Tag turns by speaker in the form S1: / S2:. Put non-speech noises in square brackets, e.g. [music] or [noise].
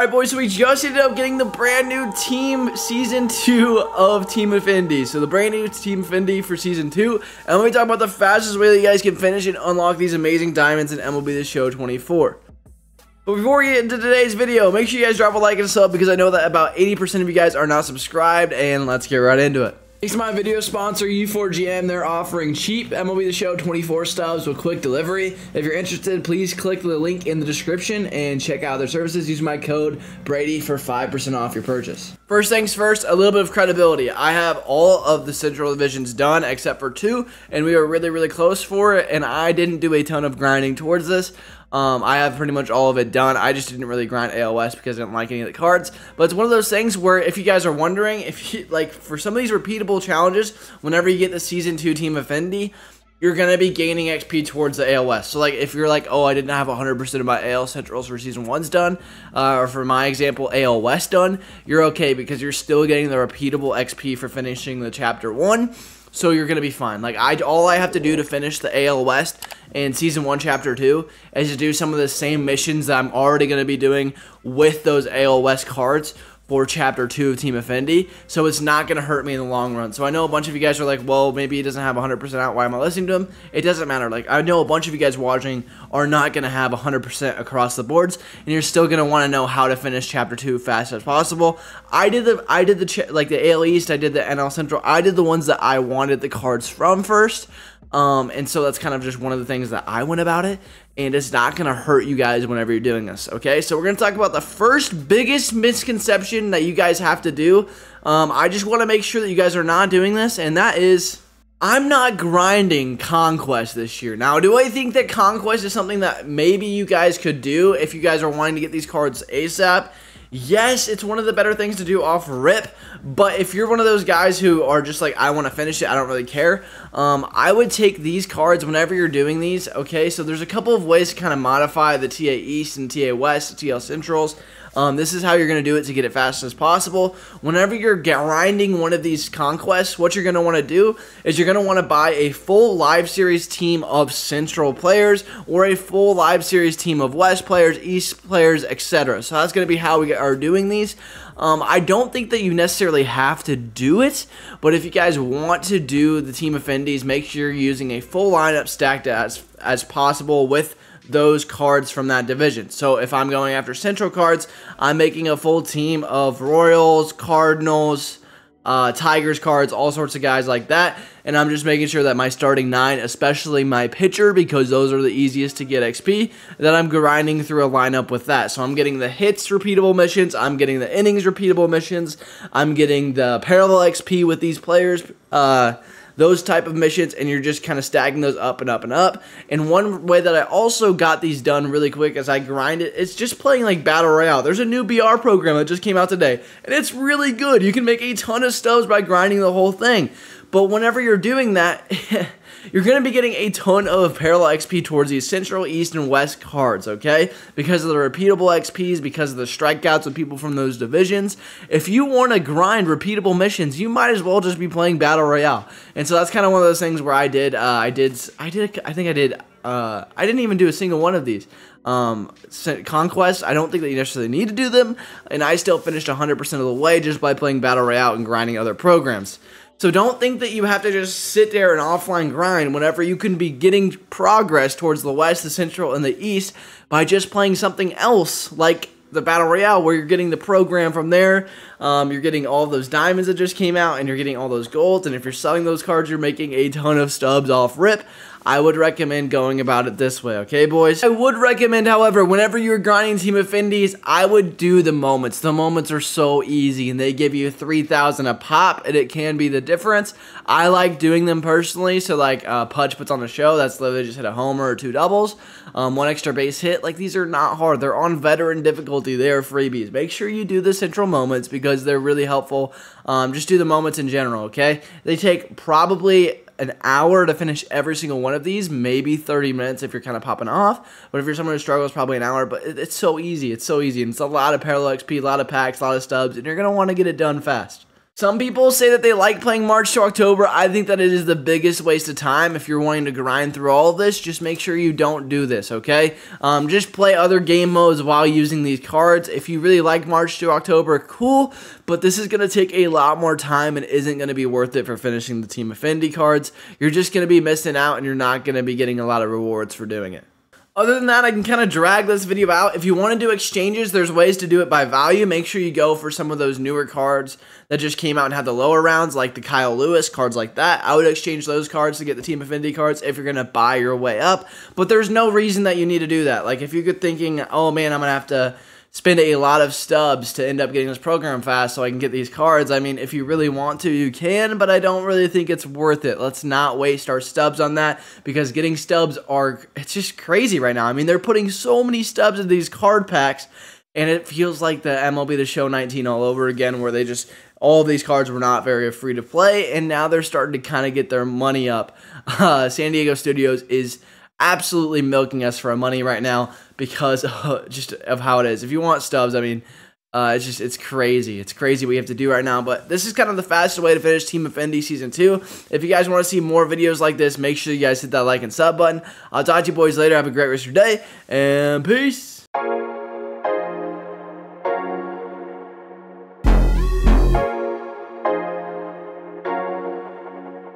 S1: Alright boys, so we just ended up getting the brand new Team Season 2 of Team Affinity. So the brand new Team Affinity for Season 2. And let me talk about the fastest way that you guys can finish and unlock these amazing diamonds in MLB The Show 24. But before we get into today's video, make sure you guys drop a like and sub because I know that about 80% of you guys are not subscribed. And let's get right into it. Thanks to my video sponsor, U4GM. They're offering cheap MLB The Show 24 stubs with quick delivery. If you're interested, please click the link in the description and check out their services. Use my code Brady for 5% off your purchase. First things first, a little bit of credibility. I have all of the Central Divisions done except for two, and we were really, really close for it, and I didn't do a ton of grinding towards this. Um, I have pretty much all of it done. I just didn't really grind AOS because I didn't like any of the cards. But it's one of those things where if you guys are wondering, if you like for some of these repeatable challenges, whenever you get the season two team affinity, you're gonna be gaining XP towards the AOS. So like if you're like, oh, I didn't have 100% of my AL Centrals for season one's done, uh, or for my example, AL West done, you're okay because you're still getting the repeatable XP for finishing the chapter one. So you're gonna be fine. Like I, all I have to do to finish the AL West in season one, chapter two, is to do some of the same missions that I'm already gonna be doing with those AL West cards for chapter 2 of Team Affinity, so it's not going to hurt me in the long run. So I know a bunch of you guys are like, well, maybe he doesn't have 100% out, why am I listening to him? It doesn't matter. Like, I know a bunch of you guys watching are not going to have 100% across the boards, and you're still going to want to know how to finish chapter 2 fast as possible. I did the, I did the, like the AL East, I did the NL Central, I did the ones that I wanted the cards from first, um, and so that's kind of just one of the things that I went about it. And it's not going to hurt you guys whenever you're doing this. Okay. So we're going to talk about the first biggest misconception that you guys have to do. Um, I just want to make sure that you guys are not doing this. And that is I'm not grinding Conquest this year. Now, do I think that Conquest is something that maybe you guys could do if you guys are wanting to get these cards ASAP? Yes, it's one of the better things to do off rip, but if you're one of those guys who are just like, I want to finish it, I don't really care, um, I would take these cards whenever you're doing these, okay? So there's a couple of ways to kind of modify the TA East and TA West, TL Centrals. Um, this is how you're going to do it to get it fast as possible. Whenever you're grinding one of these conquests, what you're going to want to do is you're going to want to buy a full live series team of Central players or a full live series team of West players, East players, etc. So that's going to be how we are doing these. Um, I don't think that you necessarily have to do it, but if you guys want to do the team Affindities, make sure you're using a full lineup stacked as as possible with those cards from that division. So if I'm going after Central cards, I'm making a full team of Royals, Cardinals, uh, Tigers cards, all sorts of guys like that. And I'm just making sure that my starting nine, especially my pitcher, because those are the easiest to get XP, that I'm grinding through a lineup with that. So I'm getting the hits repeatable missions, I'm getting the innings repeatable missions, I'm getting the parallel XP with these players. Uh, those type of missions, and you're just kind of stacking those up and up and up. And one way that I also got these done really quick as I grind it, it's just playing like Battle Royale. There's a new BR program that just came out today, and it's really good. You can make a ton of stubs by grinding the whole thing. But whenever you're doing that, [laughs] you're going to be getting a ton of parallel XP towards these Central, East, and West cards, okay? Because of the repeatable XPs, because of the strikeouts of people from those divisions. If you want to grind repeatable missions, you might as well just be playing Battle Royale. And so that's kind of one of those things where I did, uh, I did, I did, I think I did, uh, I didn't even do a single one of these. Um, Conquest, I don't think that you necessarily need to do them, and I still finished 100% of the way just by playing Battle Royale and grinding other programs. So don't think that you have to just sit there and offline grind whenever you can be getting progress towards the west, the central, and the east by just playing something else like the battle royale where you're getting the program from there. Um, you're getting all those diamonds that just came out and you're getting all those golds. And if you're selling those cards you're making a ton of stubs off rip I would recommend going about it this way, okay, boys? I would recommend, however, whenever you're grinding Team Affinities, I would do the moments. The moments are so easy, and they give you 3,000 a pop, and it can be the difference. I like doing them personally, so like uh, Pudge puts on the show, that's literally just hit a homer or two doubles, um, one extra base hit. Like, these are not hard. They're on veteran difficulty. They are freebies. Make sure you do the central moments because they're really helpful. Um, just do the moments in general, okay? They take probably an hour to finish every single one of these, maybe 30 minutes if you're kind of popping off. But if you're someone who struggles, probably an hour. But it's so easy. It's so easy. And it's a lot of parallel XP, a lot of packs, a lot of stubs, and you're going to want to get it done fast. Some people say that they like playing March to October. I think that it is the biggest waste of time. If you're wanting to grind through all this, just make sure you don't do this, okay? Um, just play other game modes while using these cards. If you really like March to October, cool, but this is going to take a lot more time and isn't going to be worth it for finishing the Team Affinity cards. You're just going to be missing out and you're not going to be getting a lot of rewards for doing it. Other than that, I can kind of drag this video out. If you want to do exchanges, there's ways to do it by value. Make sure you go for some of those newer cards that just came out and had the lower rounds, like the Kyle Lewis cards like that. I would exchange those cards to get the Team Affinity cards if you're going to buy your way up. But there's no reason that you need to do that. Like, if you're thinking, oh man, I'm going to have to spend a lot of stubs to end up getting this program fast so I can get these cards. I mean, if you really want to, you can, but I don't really think it's worth it. Let's not waste our stubs on that because getting stubs are, it's just crazy right now. I mean, they're putting so many stubs in these card packs and it feels like the MLB The Show 19 all over again where they just, all these cards were not very free to play and now they're starting to kind of get their money up. [laughs] Uh, San Diego Studios is absolutely milking us for our money right now because of [laughs] just of how it is. If you want stubs, I mean, uh, it's just it's crazy. It's crazy what have to do right now. But this is kind of the fastest way to finish Team Affinity season two. If you guys want to see more videos like this, make sure you guys hit that like and sub button. I'll talk to you boys later. Have a great rest of your day and peace.